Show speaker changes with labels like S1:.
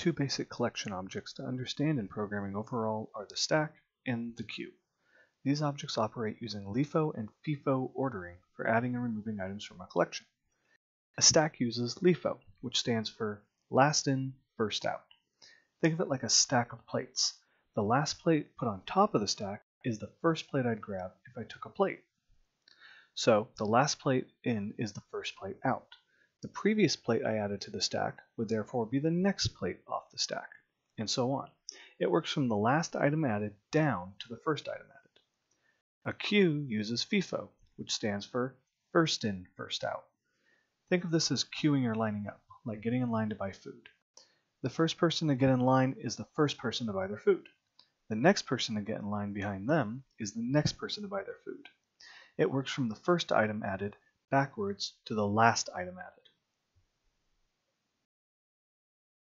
S1: Two basic collection objects to understand in programming overall are the stack and the queue. These objects operate using LIFO and FIFO ordering for adding and removing items from a collection. A stack uses LIFO, which stands for last in, first out. Think of it like a stack of plates. The last plate put on top of the stack is the first plate I'd grab if I took a plate. So the last plate in is the first plate out. The previous plate I added to the stack would therefore be the next plate off the stack, and so on. It works from the last item added down to the first item added. A queue uses FIFO, which stands for first in, first out. Think of this as queuing or lining up, like getting in line to buy food. The first person to get in line is the first person to buy their food. The next person to get in line behind them is the next person to buy their food. It works from the first item added backwards to the last item added.